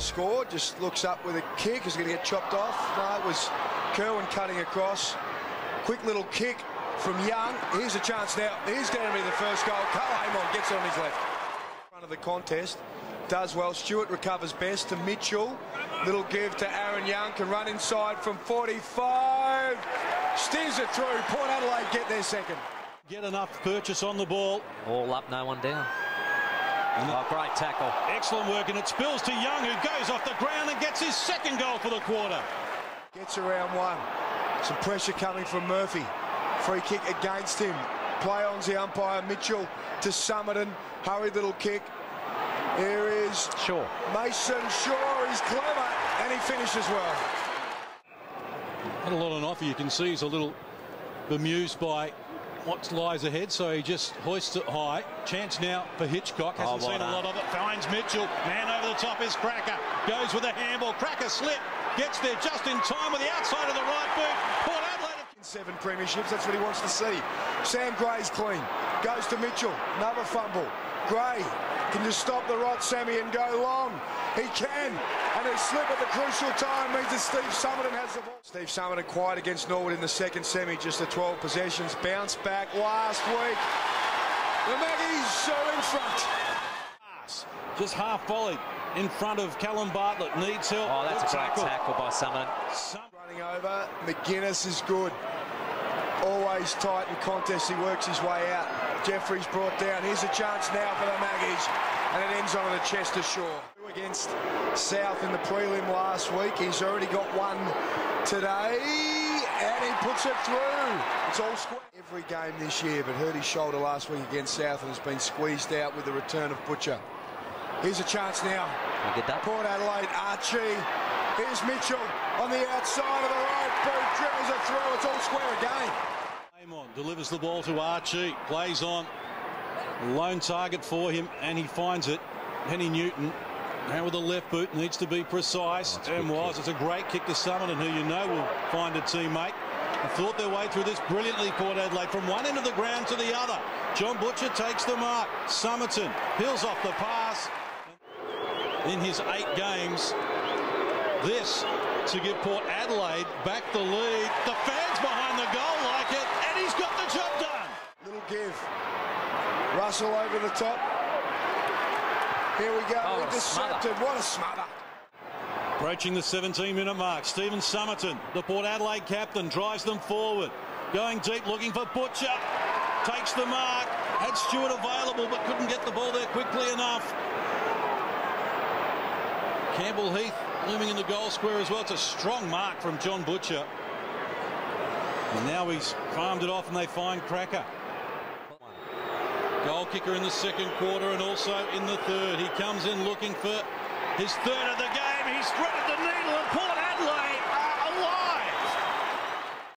to score. Just looks up with a kick. Is going to get chopped off. No, it was Kerwin cutting across. Quick little kick from Young. Here's a chance now. He's going to be the first goal. Karl Amon gets it on his left. Front of the contest. Does well. Stewart recovers best to Mitchell. Little give to Aaron Young. Can run inside from 45. Steers it through. Port Adelaide get their second. Get enough purchase on the ball. All up, no one down. Oh, great tackle. Excellent work, and it spills to Young, who goes off the ground and gets his second goal for the quarter. Gets around one. Some pressure coming from Murphy. Free kick against him. Play on the umpire. Mitchell to Summerton. Hurried little kick. Here is Shaw. Mason Shaw. He's clever and he finishes well. Had a lot on offer. You can see he's a little bemused by what lies ahead, so he just hoists it high. Chance now for Hitchcock. Oh, Hasn't well seen a lot of it. Finds Mitchell. Man over the top is Cracker. Goes with a handball. Cracker slip. Gets there just in time with the outside of the right boot. Port Adelaide. Seven premierships, that's what he wants to see. Sam Gray's clean. Goes to Mitchell. Another fumble. Gray can just stop the rot, Sammy, and go long. He can. And a slip at the crucial time means that Steve Summerton has the ball. Steve Summerton quiet against Norwood in the second semi, just the 12 possessions. Bounce back last week. The Maggies are in front. Just half volleyed in front of Callum Bartlett. Needs help. Oh, that's Good a great tackle by Summerton. Some- Running over. McGuinness is good. Always tight in contests. He works his way out. Jeffrey's brought down. Here's a chance now for the Maggies. And it ends on the Chester Shore. Against South in the prelim last week. He's already got one today. And he puts it through. It's all square. Every game this year, but hurt his shoulder last week against South and has been squeezed out with the return of Butcher. Here's a chance now. Get that? Port Adelaide, Archie. Here's Mitchell on the outside of the right boot, dribbles it through. It's all square again. Amon delivers the ball to Archie. Plays on. Lone target for him, and he finds it. Penny Newton. Now with the left boot, needs to be precise. Oh, and was. It's a great kick to Summerton, who you know will find a teammate. And thought their way through this brilliantly, Port Adelaide, from one end of the ground to the other. John Butcher takes the mark. Summerton peels off the pass. In his eight games, this to give Port Adelaide back the lead. The fans behind the goal like it, and he's got the job done. Little give. Russell over the top. Here we go. Oh, what a Intercepted. What a smother. Approaching the 17 minute mark, Steven Summerton, the Port Adelaide captain, drives them forward. Going deep, looking for Butcher. Takes the mark. Had Stewart available, but couldn't get the ball there quickly enough. Campbell Heath looming in the goal square as well. It's a strong mark from John Butcher. And now he's farmed it off and they find Cracker. Goal kicker in the second quarter and also in the third. He comes in looking for his third of the game. He's threaded the needle and Port Adelaide